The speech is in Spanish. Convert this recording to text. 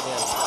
Daniel.